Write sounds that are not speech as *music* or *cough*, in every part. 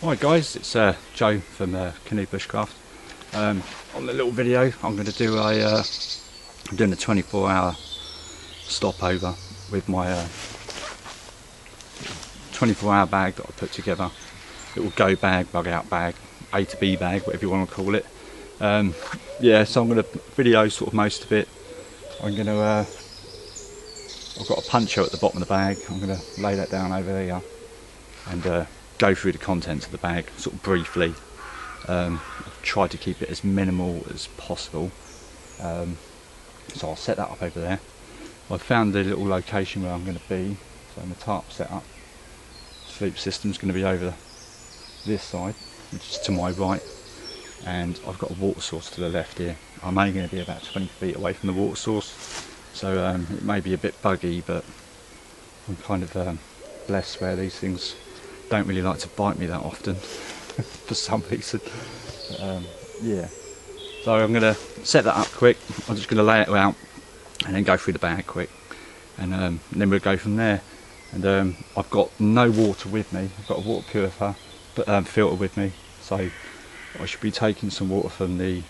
Hi guys, it's uh, Joe from uh, Canoe Bushcraft. Um, on the little video, I'm going to do a uh, I'm doing a 24 hour stopover with my uh, 24 hour bag that I put together. Little go bag, bug out bag, A to B bag, whatever you want to call it. Um, yeah, so I'm going to video sort of most of it. I'm going to uh, I've got a puncher at the bottom of the bag. I'm going to lay that down over there and uh, go through the contents of the bag sort of briefly. Um, I've tried to keep it as minimal as possible. Um, so I'll set that up over there. I've found the little location where I'm going to be. So my tarp set up. Sleep system's going to be over this side, which is to my right. And I've got a water source to the left here. I'm only going to be about 20 feet away from the water source. So um, it may be a bit buggy, but I'm kind of um, blessed where these things don't really like to bite me that often *laughs* for some reason. Um, yeah. So I'm going to set that up quick. I'm just going to lay it out and then go through the bag quick. And, um, and then we'll go from there. And um, I've got no water with me. I've got a water purifier but, um, filter with me. So I should be taking some water from the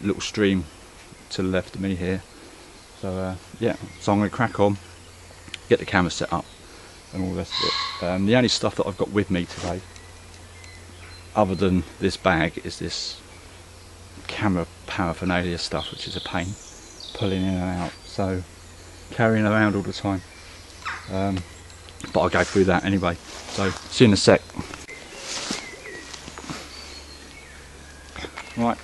little stream to the left of me here. So uh, yeah, so I'm going to crack on, get the camera set up and all the rest of it. Um, the only stuff that I've got with me today, other than this bag, is this camera paraphernalia stuff, which is a pain, pulling in and out. So carrying around all the time. Um, but I'll go through that anyway. So see you in a sec. Right,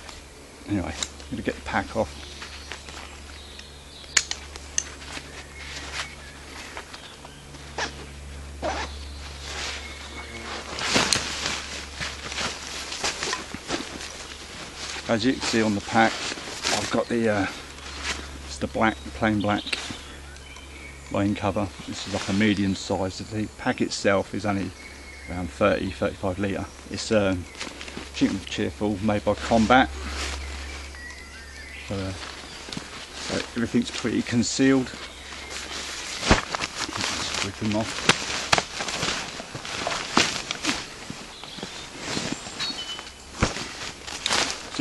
anyway, I'm to get the pack off. As you can see on the pack I've got the uh, it's the black plain black line cover. This is like a medium size. The pack itself is only around 30 35 litre. It's um, cheap and cheerful made by Kombat. Uh, so everything's pretty concealed. Rip them off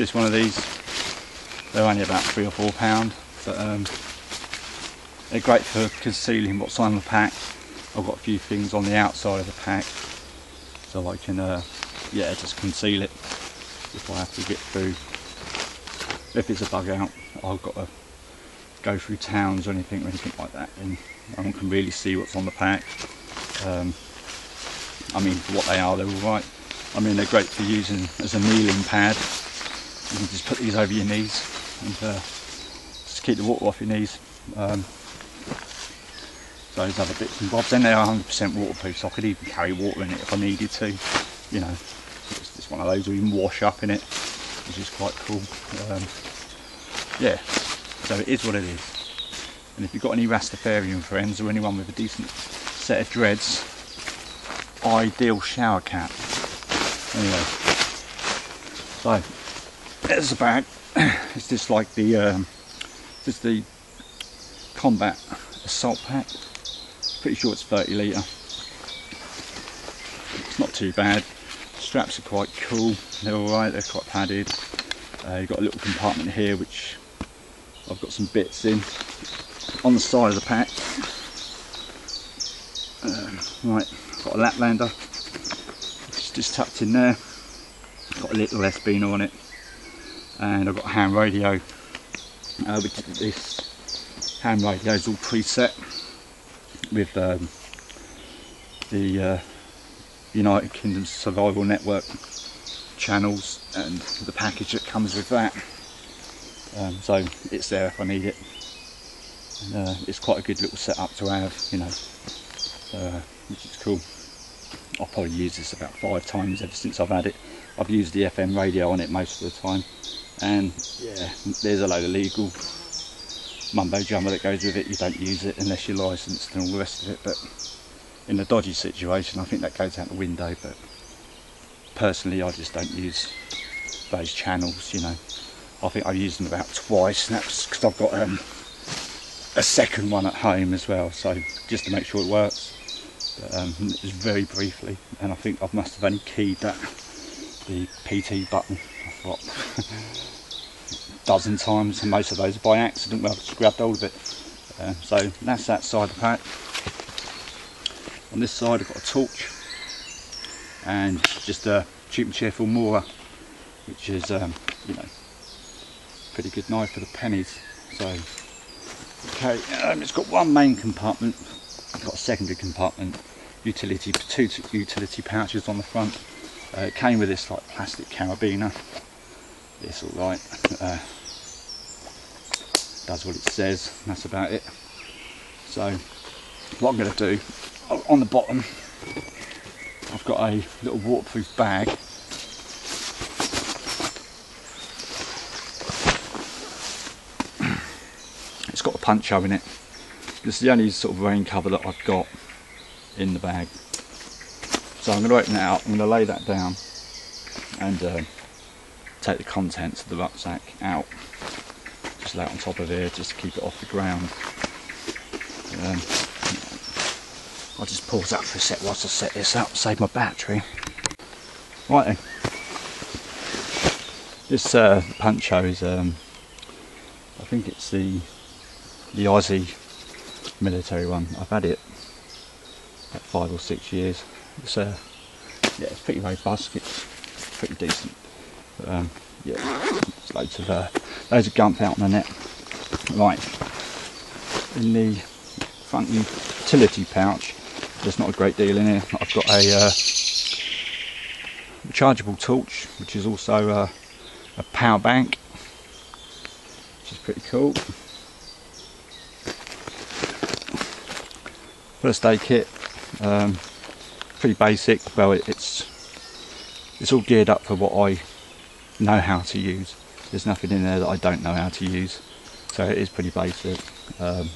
just one of these. They're only about three or four pound, but um, they're great for concealing what's on the pack. I've got a few things on the outside of the pack, so I can, uh, yeah, just conceal it if I have to get through. If it's a bug out, I've got to go through towns or anything or anything like that, and I can really see what's on the pack. Um, I mean, for what they are, they're all right. I mean, they're great for using as a kneeling pad you can just put these over your knees and uh, just keep the water off your knees. Um, those other bits and bobs, then they are 100% waterproof, so I could even carry water in it if I needed to. You know, it's just one of those, or even wash up in it, which is quite cool. Um, yeah, so it is what it is. And if you've got any Rastafarian friends or anyone with a decent set of dreads, ideal shower cap. Anyway, so there's the bag. It's just like the um, just the combat assault pack. Pretty sure it's 30 litre. It's not too bad. Straps are quite cool. They're alright. They're quite padded. Uh, you've got a little compartment here which I've got some bits in on the side of the pack. Um, right, got a Laplander. It's just tucked in there. Got a little Espino on it and I've got a ham radio uh, which this. Ham radio is all preset with um, the uh, United Kingdom Survival Network channels and the package that comes with that. Um, so it's there if I need it. And, uh, it's quite a good little setup to have you know uh, which is cool. I've probably used this about five times ever since I've had it. I've used the FM radio on it most of the time and yeah. there's a load of legal mumbo jumbo that goes with it. You don't use it unless you're licensed and all the rest of it. But in a dodgy situation I think that goes out the window. But personally I just don't use those channels you know. I think I've used them about twice and that's because I've got um, a second one at home as well. So just to make sure it works. But, um, it was very briefly, and I think I must have only keyed that the PT button. I thought *laughs* dozen times, and most of those by accident where I just grabbed hold of it. Uh, so that's that side of the pack. On this side I've got a torch and just a cheap and cheerful Mora, which is um, you know pretty good knife for the pennies. So okay, um, it's got one main compartment, it's got a secondary compartment, utility two utility pouches on the front. Uh, it came with this like plastic carabiner. It's all right. Uh, does what it says. That's about it. So what I'm going to do on the bottom I've got a little waterproof bag it's got a Puncho in it this is the only sort of rain cover that I've got in the bag so I'm going to open it out I'm going to lay that down and uh, take the contents of the rucksack out just lay it on top of here just to keep it off the ground um, I'll just pause that for a sec whilst I set this up, save my battery. Right then. This uh, Puncho is, um, I think it's the the Aussie military one. I've had it about five or six years. It's uh, yeah, it's pretty robust. It's pretty decent. Um, yeah, loads of uh, loads of gump out on the net. Right in the front utility pouch there's not a great deal in here. I've got a uh, rechargeable torch, which is also uh, a power bank, which is pretty cool. First aid kit, um, pretty basic. Well, it, it's it's all geared up for what I know how to use. There's nothing in there that I don't know how to use, so it is pretty basic. Um,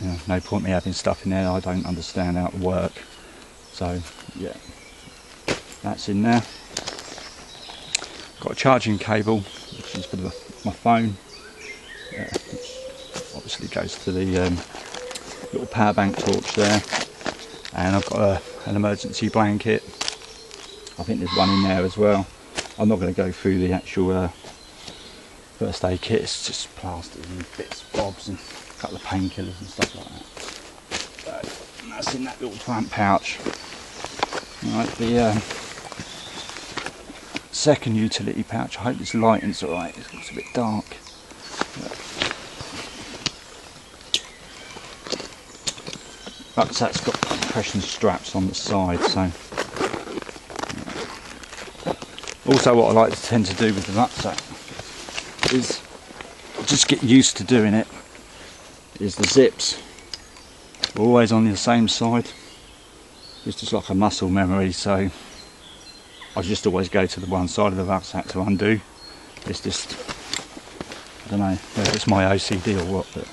you know, no point me having stuff in there I don't understand how to work. So yeah, that's in there. Got a charging cable, which is for the, my phone. Yeah, obviously goes to the um, little power bank torch there. And I've got a, an emergency blanket. I think there's one in there as well. I'm not going to go through the actual uh, first aid kit. It's just plasters and bits, bobs, and a couple of painkillers and stuff like that. So that's in that little plant pouch. Right, the uh, second utility pouch, I hope this lighting's alright, it looks a bit dark. Rucksack's got compression straps on the side, so also what I like to tend to do with the rucksack is just get used to doing it is the zips. Always on the same side. It's just like a muscle memory so I just always go to the one side of the rucksack to undo. It's just I don't know whether it's my OCD or what but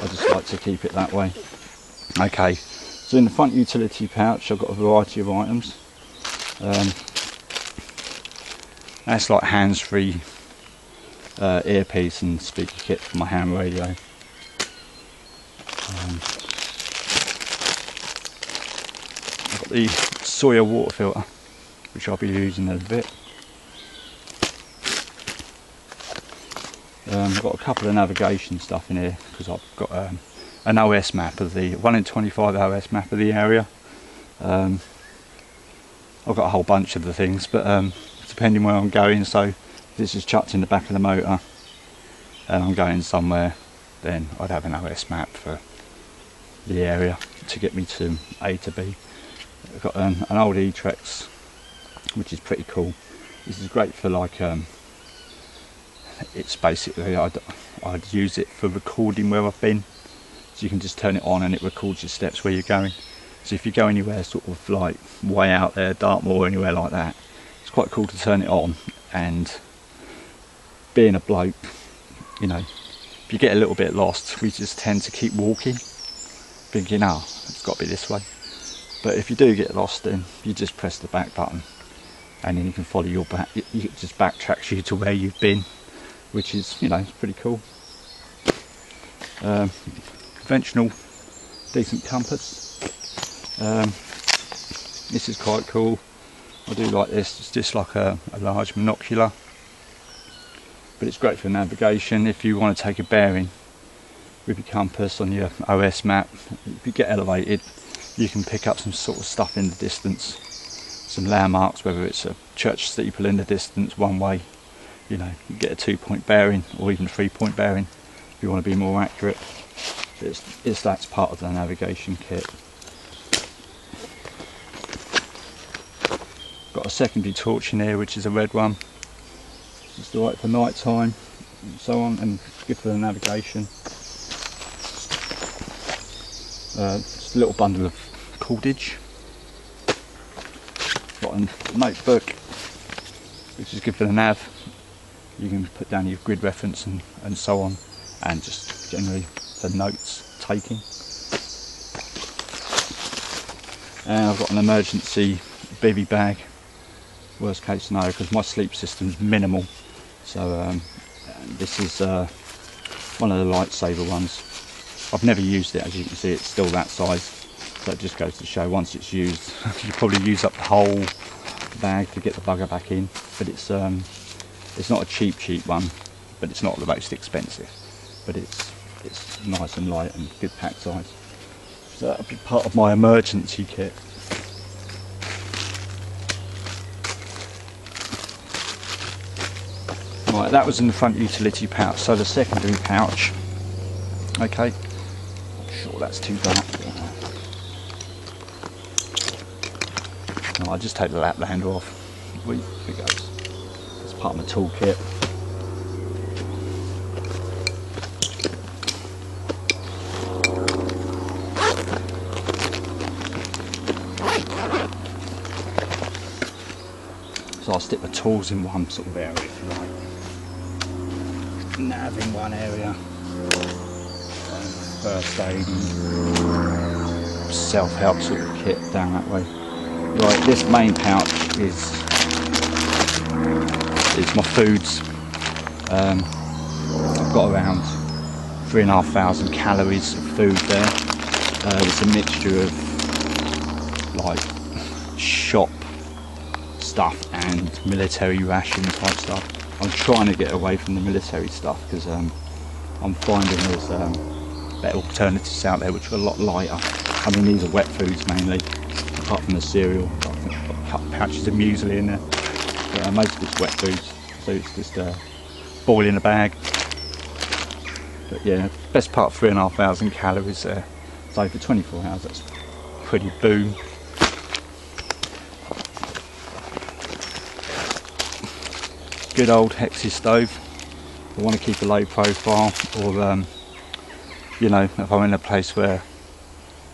I just like to keep it that way. Okay so in the front utility pouch I've got a variety of items. Um, that's like hands-free uh, earpiece and speaker kit for my ham radio um, I've got the Sawyer water filter, which I'll be using in a bit. Um, I've got a couple of navigation stuff in here because I've got um, an OS map of the 1 in 25 OS map of the area. Um, I've got a whole bunch of the things, but um, depending where I'm going, so this is chucked in the back of the motor and I'm going somewhere, then I'd have an OS map for the area to get me to A to B. I've got um, an old eTrex which is pretty cool. This is great for like, um, it's basically, I'd, I'd use it for recording where I've been. So you can just turn it on and it records your steps where you're going. So if you go anywhere sort of like way out there, Dartmoor anywhere like that, it's quite cool to turn it on and being a bloke, you know, if you get a little bit lost, we just tend to keep walking thinking, oh, it's got to be this way. But if you do get lost, then you just press the back button and then you can follow your back, it just backtracks you to where you've been, which is, you know, pretty cool. Um, conventional, decent compass. Um, this is quite cool. I do like this. It's just like a, a large monocular, but it's great for navigation. If you want to take a bearing with your compass on your OS map, if you get elevated, you can pick up some sort of stuff in the distance, some landmarks, whether it's a church steeple in the distance, one way. You know, you get a two-point bearing or even a three-point bearing if you want to be more accurate. It's, it's that's part of the navigation kit. Got a secondary torch in here, which is a red one. It's alright for night time and so on, and good for the navigation. Uh, just a little bundle of cordage. Got a notebook, which is good for the nav. You can put down your grid reference and, and so on, and just generally the notes taking. And I've got an emergency bivy bag worst case scenario because my sleep system's minimal. So um, this is uh, one of the lightsaber ones. I've never used it as you can see it's still that size. So it just goes to show once it's used *laughs* you probably use up the whole bag to get the bugger back in. But it's um, it's not a cheap cheap one but it's not the most expensive. But it's it's nice and light and good pack size. So that'll be part of my emergency kit Right, that was in the front utility pouch, so the secondary pouch. Okay, sure that's too dark. No, I'll just take the Lapland off. Wait, it goes. It's part of my toolkit. So I'll stick the tools in one sort of area if you like nav in one area. First aid self-help sort of kit down that way. Right, this main pouch is is my foods. Um, I've got around three and a half thousand calories of food there. Uh, it's a mixture of like shop stuff and military ration type stuff. I'm trying to get away from the military stuff because um, I'm finding there's um, better alternatives out there which are a lot lighter. I mean these are wet foods mainly, apart from the cereal. I've got pouches of muesli in there. But, uh, most of it's wet foods, so it's just uh, boil in a bag. But yeah, best part three and a half thousand calories there. So for 24 hours that's pretty boom. Good old Hexi stove. I want to keep a low profile or um, you know if I'm in a place where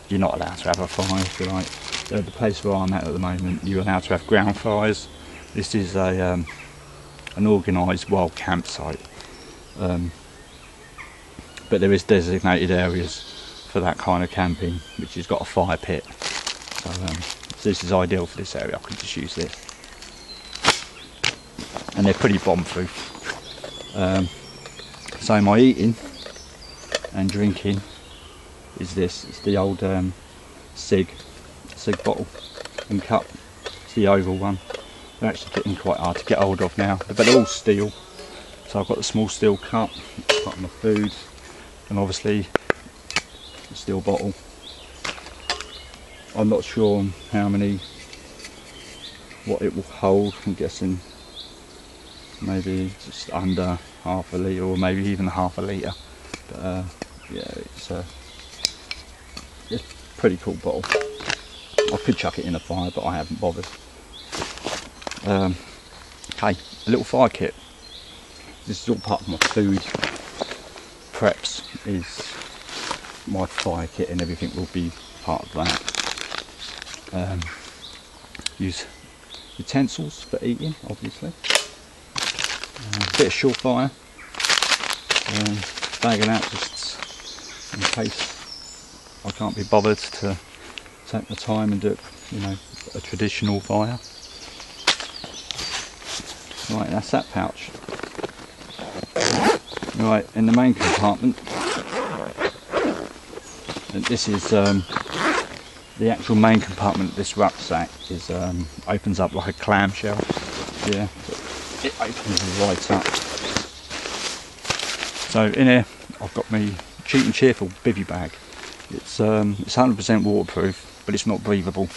you're not allowed to have a fire if you like. The place where I'm at at the moment you're allowed to have ground fires. This is a um, an organised wild campsite um, but there is designated areas for that kind of camping which has got a fire pit so, um, so this is ideal for this area I could just use this and they're pretty bomb proof. Um, so my eating and drinking is this. It's the old um, Sigg, Sigg bottle and cup. It's the oval one. They're actually getting quite hard to get hold of now, but they're all steel. So I've got the small steel cup, got my food, and obviously the steel bottle. I'm not sure how many, what it will hold. I'm guessing maybe just under half a litre or maybe even half a litre. But uh, yeah it's a it's a pretty cool bottle. I could chuck it in a fire but I haven't bothered. Um, okay a little fire kit. This is all part of my food. Preps is my fire kit and everything will be part of that. Um, use utensils for eating obviously bit of surefire. Um, bagging out just in case I can't be bothered to take the time and do it, you know, a traditional fire. Right, that's that pouch. Right, in the main compartment, and this is um, the actual main compartment of this rucksack is um, opens up like a clamshell. Yeah, it opens right up. So in here, I've got my cheap and cheerful bivy bag. It's um, it's 100% waterproof, but it's not breathable,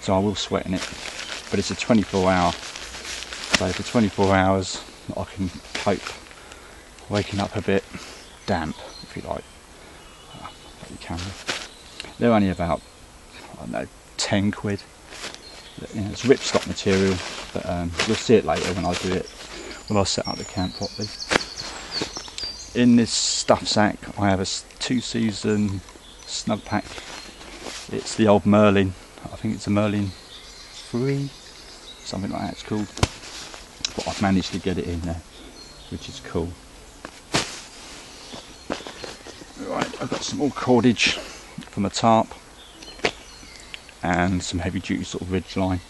so I will sweat in it. But it's a 24 hour, so for 24 hours I can cope waking up a bit damp, if you like. Oh, your camera. They're only about I don't know 10 quid. You know, it's ripstop material, but um, you'll see it later when I do it when I set up the camp properly. In this stuff sack, I have a two season Snugpak. It's the old Merlin. I think it's a Merlin 3, something like that it's called. But I've managed to get it in there, which is cool. Right, I've got some more cordage from a tarp and some heavy duty sort of ridge line.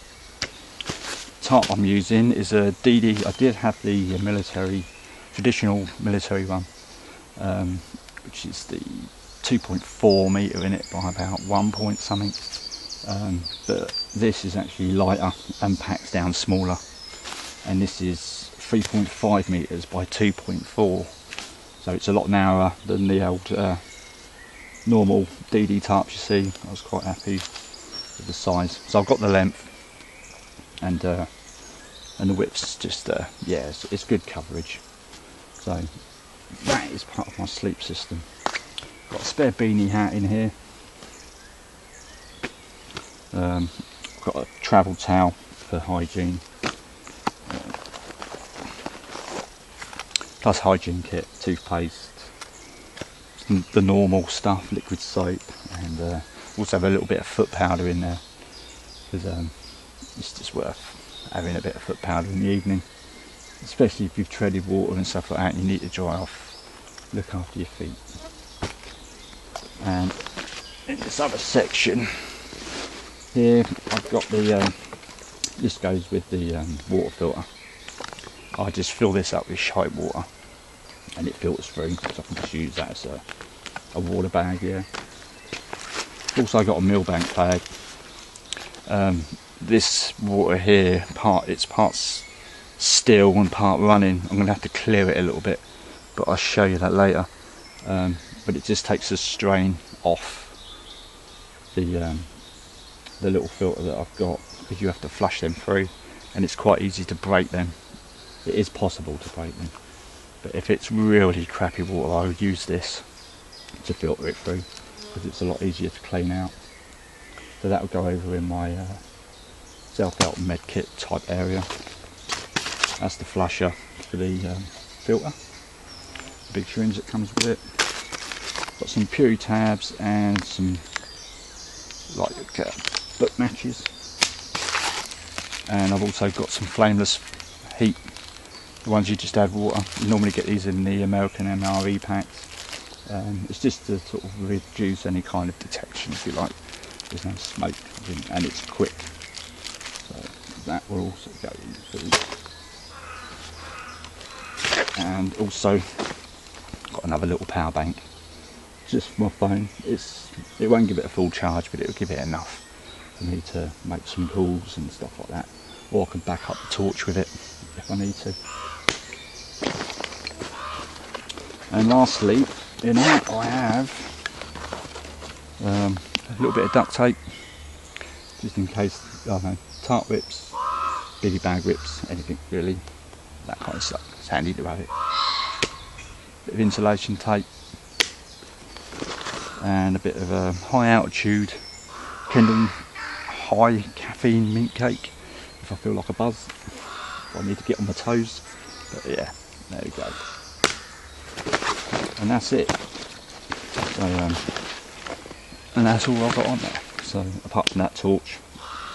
Tarp I'm using is a DD. I did have the military, traditional military one, um, which is the 2.4 meter in it by about one point something. Um, but this is actually lighter and packs down smaller, and this is 3.5 meters by 2.4, so it's a lot narrower than the old uh, normal DD tarps you see. I was quite happy with the size. So I've got the length and uh, and the width's just uh, yeah, it's, it's good coverage. So that is part of my sleep system. Got a spare beanie hat in here. Um, got a travel towel for hygiene. Plus hygiene kit, toothpaste, the normal stuff, liquid soap, and uh, also have a little bit of foot powder in there because um, it's just worth having a bit of foot powder in the evening, especially if you've treaded water and stuff like that. And you need to dry off, look after your feet. And in this other section here I've got the um, this goes with the um, water filter. I just fill this up with shite water and it filters through so I can just use that as a, a water bag yeah. Also I got a Milbank bag. Um, this water here part it's parts still and part running. I'm gonna have to clear it a little bit but I'll show you that later. Um, but it just takes the strain off the um, the little filter that I've got because you have to flush them through and it's quite easy to break them. It is possible to break them but if it's really crappy water I would use this to filter it through because it's a lot easier to clean out. So that will go over in my uh, self-help med kit type area that's the flusher for the um, filter big syringe that comes with it Got some Puri tabs and some like uh, book matches. And I've also got some flameless heat, the ones you just add water. You normally get these in the American MRE packs. Um, it's just to sort of reduce any kind of detection, if you like. There's no smoke and it's quick. That will also go into. And also got another little power bank just for my phone. It's it won't give it a full charge, but it'll give it enough for me to make some calls and stuff like that. Or I can back up the torch with it if I need to. And lastly, in it I have um, a little bit of duct tape, just in case I don't know tart whips, bivy bag whips, anything really, that kind of stuff. It's handy to have it. Bit of insulation tape and a bit of a high altitude Kendal high caffeine mint cake if I feel like a buzz I need to get on my toes but yeah there we go and that's it so um, and that's all I've got on there so apart from that torch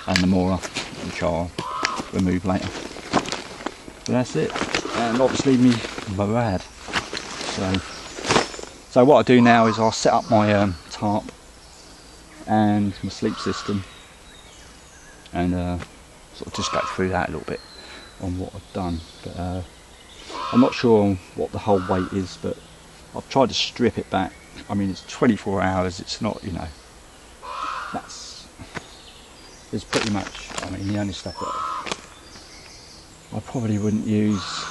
and the Mora which I'll remove later but that's it and obviously me Murad so so what I do now is I'll set up my um, tarp and my sleep system and uh, sort of just go through that a little bit on what I've done. But uh, I'm not sure what the whole weight is, but I've tried to strip it back. I mean, it's 24 hours. It's not, you know, that's is pretty much, I mean, the only stuff that probably wouldn't use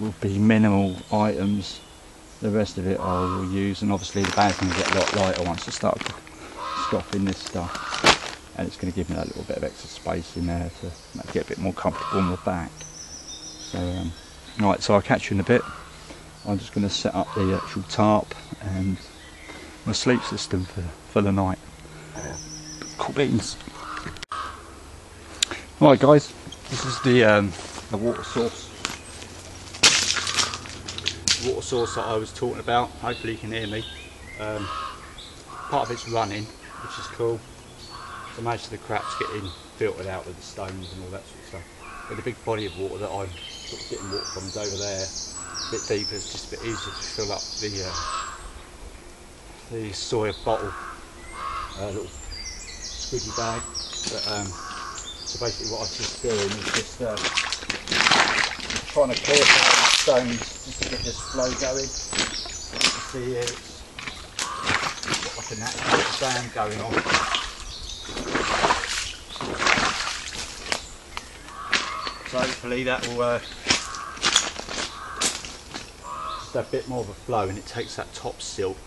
would be minimal items. The rest of it I will use, and obviously the bag can get a lot lighter once I start stopping this stuff. And it's going to give me that little bit of extra space in there to get a bit more comfortable on the back. So, um, right, so I'll catch you in a bit. I'm just going to set up the actual tarp and my sleep system for, for the night. Cool beans. Right guys, this is the um, water source. Water source that I was talking about. Hopefully you can hear me. Um, part of it's running, which is cool. So most of the crap's getting filtered out with the stones and all that sort of stuff. But the big body of water that I'm sort of getting water from is over there, a bit deeper. It's just a bit easier to fill up the uh, the Sawyer bottle, uh, little squidgy bag. But um, so basically what I was just doing is just uh, trying to clear out the stones just to get this flow going. See here it's got like a natural dam going on. So hopefully that will uh, just a bit more of a flow and it takes that top silt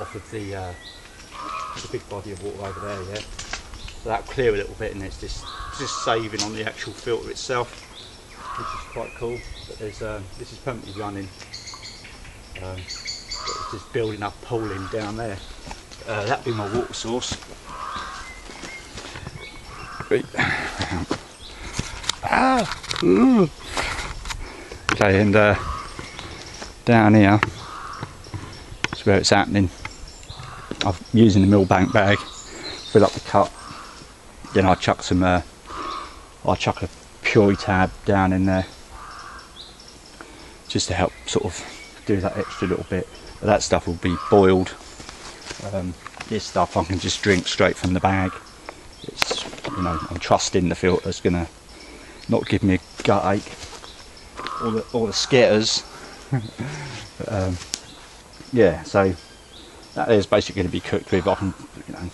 off of the, uh, the big body of water over there, yeah. So that'll clear a little bit and it's just, just saving on the actual filter itself, which is quite cool. But there's um, this is permanently running. Um, it's just building up pooling down there. Uh, that'd be my water source. Right. Ah! Okay, and uh, down here is where it's happening. I'm using the Milbank bag, fill up the cup, then I chuck some, uh, I chuck a Puritab down in there, just to help sort of do that extra little bit. But that stuff will be boiled. Um, this stuff I can just drink straight from the bag. It's, you know, I'm trusting the filter's gonna not give me a gut ache. All the, all the skitters. *laughs* um, yeah, so that is basically going to be cooked with. I can, you know,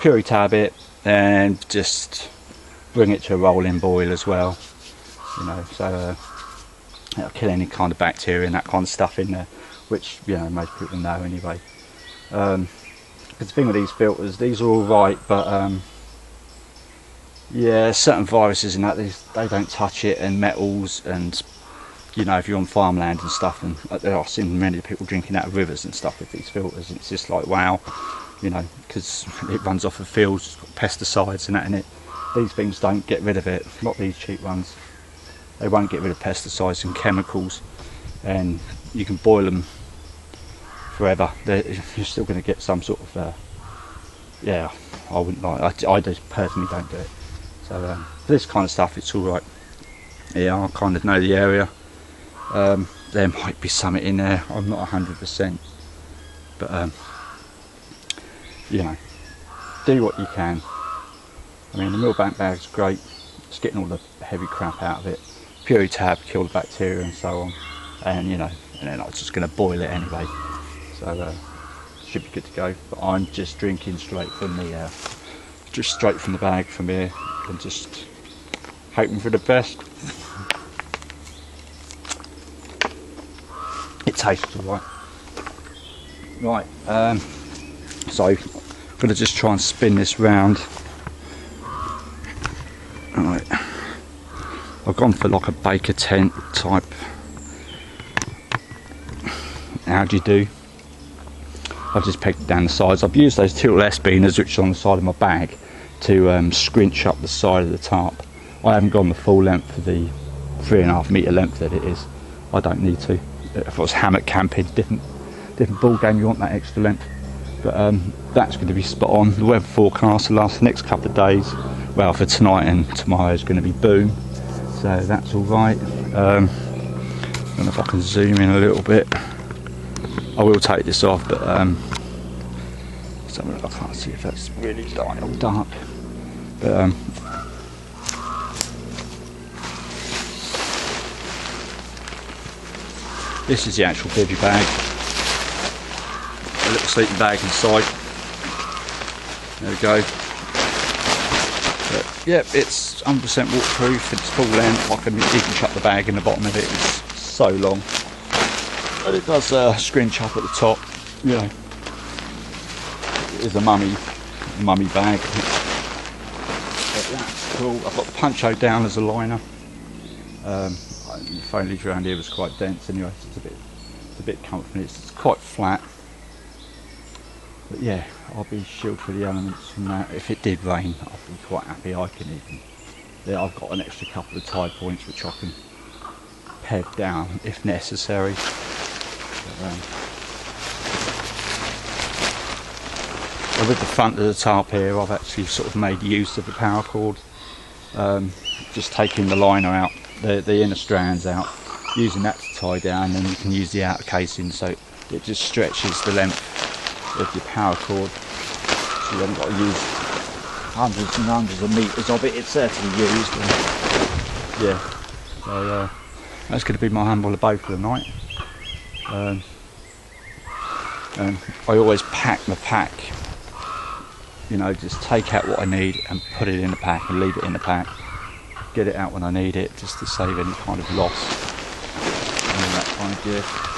Puritab it, and just bring it to a rolling boil as well you know so uh, it'll kill any kind of bacteria and that kind of stuff in there which you know most people know anyway. Um, the thing with these filters these are all right but um, yeah certain viruses and that these, they don't touch it and metals and you know if you're on farmland and stuff and uh, I've seen many people drinking out of rivers and stuff with these filters it's just like wow you know, because it runs off of fields, pesticides and that in it. These things don't get rid of it, not these cheap ones. They won't get rid of pesticides and chemicals, and you can boil them forever. They're, *laughs* you're still going to get some sort of, uh, yeah, I wouldn't like, I, I just personally don't do it. So um, this kind of stuff, it's all right. Yeah, I kind of know the area. Um, there might be something in there. I'm not 100%, but um, you know, do what you can. I mean, the Milbank bag's great. It's getting all the heavy crap out of it. Puritab, kill the bacteria and so on. And, you know, and then I'm just going to boil it anyway. So, uh, should be good to go. But I'm just drinking straight from the, uh, just straight from the bag from here. And just hoping for the best. it tastes alright. Right, um, so I'm going to just try and spin this round. Alright, I've gone for like a baker tent type. How do you do? I've just pegged down the sides. I've used those two S-Biners which are on the side of my bag to um, scrunch up the side of the tarp. I haven't gone the full length for the three and a half metre length that it is. I don't need to. If I was hammock camping different different ball game you want that extra length but um, that's going to be spot on. The weather forecast will last the next couple of days. Well, for tonight and tomorrow is going to be boom, so that's all right. Um, I don't know if I can zoom in a little bit. I will take this off, but um, I can't see if that's really light or dark. But um, this is the actual bivy bag little sleeping bag inside. There we go. yep, it's 100% waterproof. It's full length. I can even chuck the bag in the bottom of it. It's so long, but it does uh, scrunch up at the top. You know, it is a mummy, mummy bag. But that's cool. I've got the Puncho down as a liner. Um, the foliage around here was quite dense anyway, it's a bit, it's a bit comfy. It's quite flat. But yeah, I'll be shielded for the elements from that. If it did rain, I'd be quite happy. I can even, yeah, I've got an extra couple of tie points which I can peg down if necessary. But, um, with the front of the tarp here, I've actually sort of made use of the paracord. Um, just taking the liner out, the, the inner strands out, using that to tie down, and you can use the outer casing so it just stretches the length of your paracord So you haven't got to use hundreds and hundreds of meters of it. It's there to be used. And, yeah, so uh, that's going to be my humble abode for the night. Um, and I always pack my pack you know, just take out what I need and put it in the pack and leave it in the pack. Get it out when I need it, just to save any kind of loss and that kind of gear.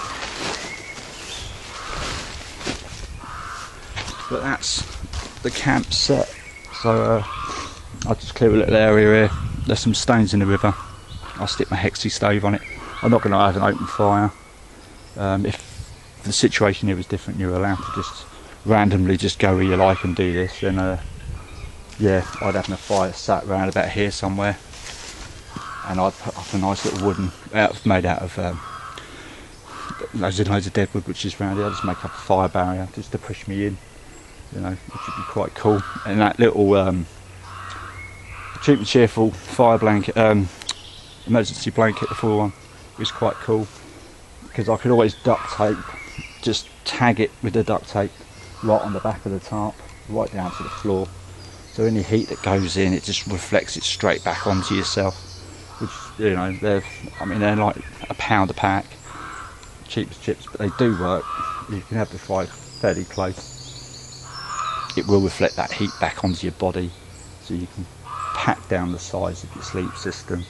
But that's the camp set. So uh, I'll just clear a little area here. There's some stones in the river. I'll stick my hexi stove on it. I'm not going to have an open fire. Um, if the situation here was different, you're allowed to just randomly just go where you like and do this, then uh, yeah, I'd have my fire sat around about here somewhere, and I'd put up a nice little wooden, out, made out of um, loads and loads of dead wood, which is around here. I'd just make up a fire barrier just to push me in, you know, which would be quite cool. And that little um, cheap and cheerful fire blanket, um, emergency blanket, the full one, was quite cool because I could always duct tape, just tag it with the duct tape right on the back of the tarp, right down to the floor. So any heat that goes in, it just reflects it straight back onto yourself. Which you know, they're I mean they're like a pound a pack, cheap as chips, but they do work. You can have the fire fairly close. It will reflect that heat back onto your body, so you can pack down the size of your sleep system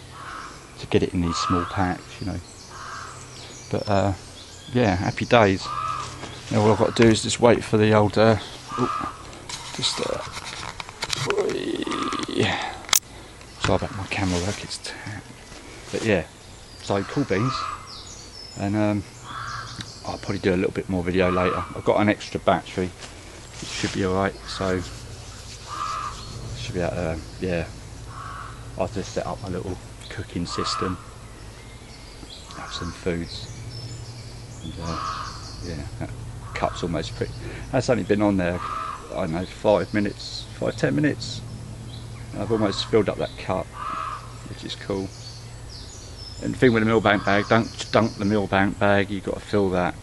to get it in these small packs, you know. But uh, yeah, happy days. Now all I've got to do is just wait for the old, uh, just, uh, sorry about my camera work, it's, but yeah, so cool beans, and um, I'll probably do a little bit more video later. I've got an extra battery, should be alright, so should be able to, yeah, I'll just set up my little cooking system, have some foods, and uh, yeah cup's almost pretty. That's only been on there, I don't know, five minutes, five, ten minutes. I've almost filled up that cup, which is cool. And the thing with the Milbank bag, don't dunk the Milbank bag, you've got to fill that,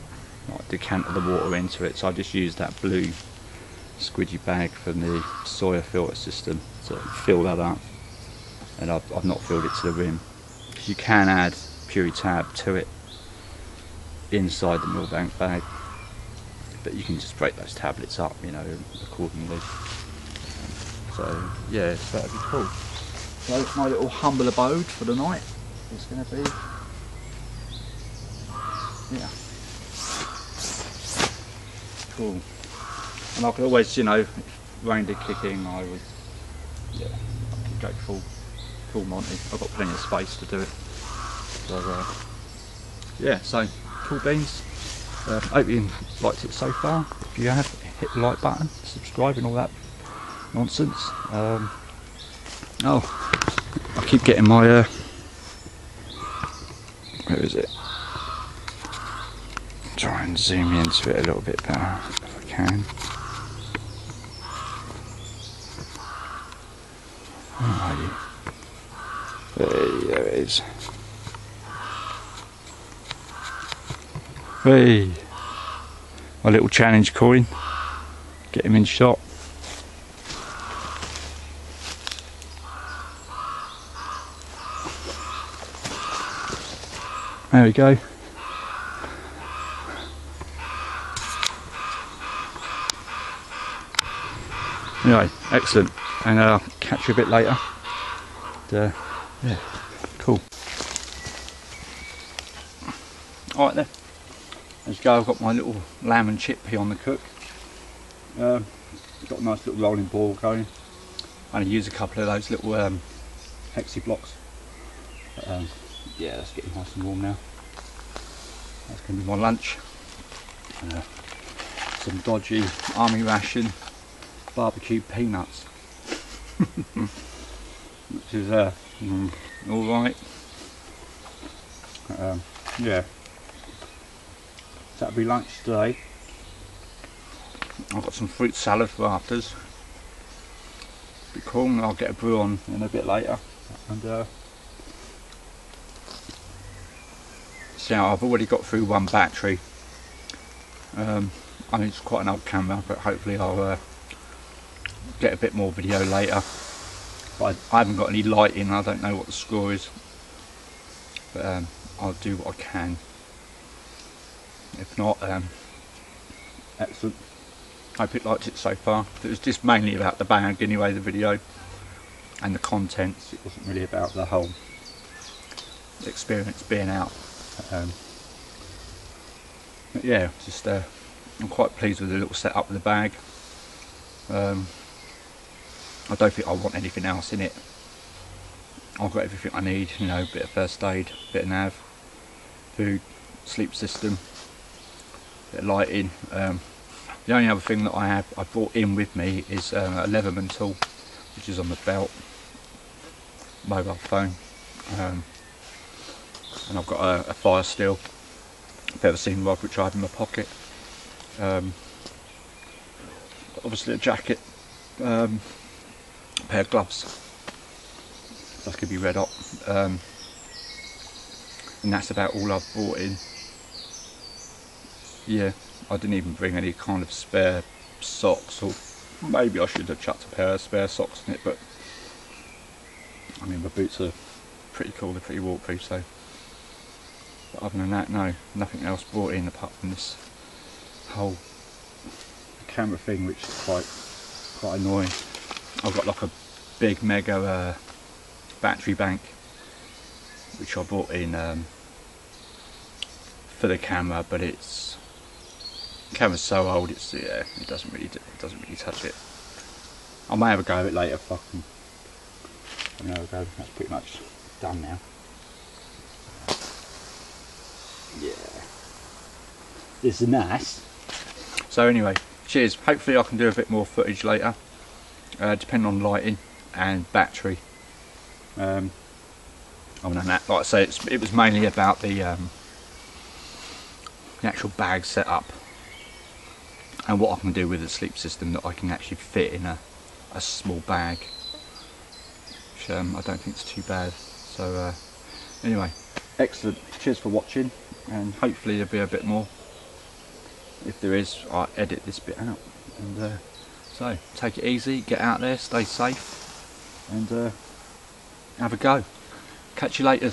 like decant the water into it. So I just use that blue squidgy bag from the Sawyer filter system to fill that up. And I've, I've not filled it to the rim. You can add Puri-Tab to it inside the Milbank bag but you can just break those tablets up, you know, accordingly. So yeah, that'd be cool. So my little humble abode for the night is going to be, yeah, cool. And I could always, you know, if rain did kick in, I would, yeah, I could go full, full Monty. I've got plenty of space to do it. So uh, yeah, so cool beans. Uh, hope you liked it so far. If you have, hit the like button, subscribe and all that nonsense. Um, oh, I keep getting my, uh, where is it? Try and zoom into it a little bit better if I can. There, is. Hey, my little challenge coin. Get him in shot. There we go. Anyway, excellent. And uh, catch you a bit later. uh, yeah, cool. Alright then, As you go. I've got my little lamb and chickpea on the cook. Um, got a nice little rolling ball going. I'm going to use a couple of those little um, hexi blocks. But, um, yeah, that's getting nice and warm now. That's going to be my lunch. Uh, some dodgy army ration barbecue peanuts. Which is uh, mm, alright. Um, yeah. That'll be lunch today. I've got some fruit salad for afters. Be cool, and I'll get a brew on in a bit later. And uh, so I've already got through one battery. Um, I mean it's quite an old camera, but hopefully I'll uh, get a bit more video later. But I, I, haven't got any lighting. I don't know what the score is, but um, I'll do what I can. If not, um, excellent. Hope it liked it so far. It was just mainly about the bag anyway, the video and the contents. It wasn't really about the whole experience being out. Um, yeah, just uh, I'm quite pleased with the little setup of the bag. Um, I don't think I want anything else in it. I've got everything I need, you know, a bit of first aid, a bit of nav, food, sleep system, bit of lighting. Um, the only other thing that I have I brought in with me is uh, a Leatherman tool, which is on the belt, mobile phone, um, and I've got a, a fire steel, seen rod which I have in my pocket. Um, obviously a jacket, um, a pair of gloves. That's going to be red hot. Um, and that's about all I've brought in. Yeah. I didn't even bring any kind of spare socks or maybe I should have chucked a pair of spare socks in it but I mean my boots are pretty cool, they're pretty waterproof so but other than that no, nothing else brought in apart from this whole camera thing which is quite quite annoying. I've got like a big mega uh, battery bank which I bought in um, for the camera but it's camera's so old it's yeah it doesn't really it doesn't really touch it. I may have a go of it later fucking I go that's pretty much done now. Yeah. This is nice. So anyway cheers. Hopefully I can do a bit more footage later uh, depending on lighting and battery um, other than that like I say it was mainly about the um, the actual bag setup and what I can do with the sleep system that I can actually fit in a, a small bag which um, I don't think it's too bad. So uh, anyway excellent. Cheers for watching and hopefully there'll be a bit more. If there is I'll edit this bit out and uh, so take it easy get out there stay safe and uh, have a go. Catch you later